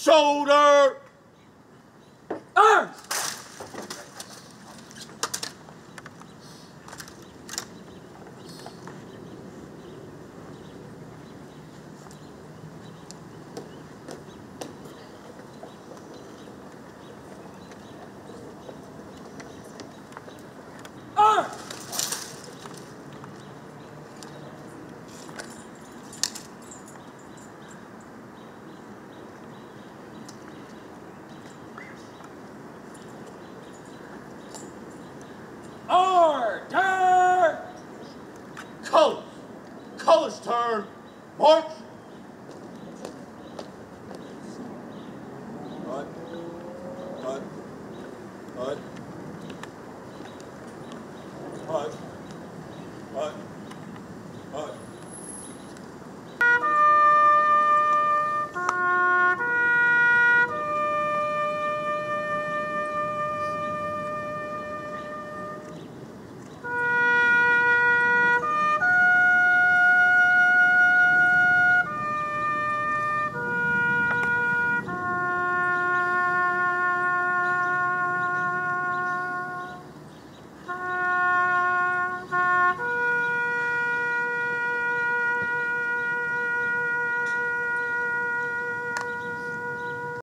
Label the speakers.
Speaker 1: shoulder.
Speaker 2: Arms! Arms!
Speaker 1: March! Cut. Cut. Cut. Cut. Cut.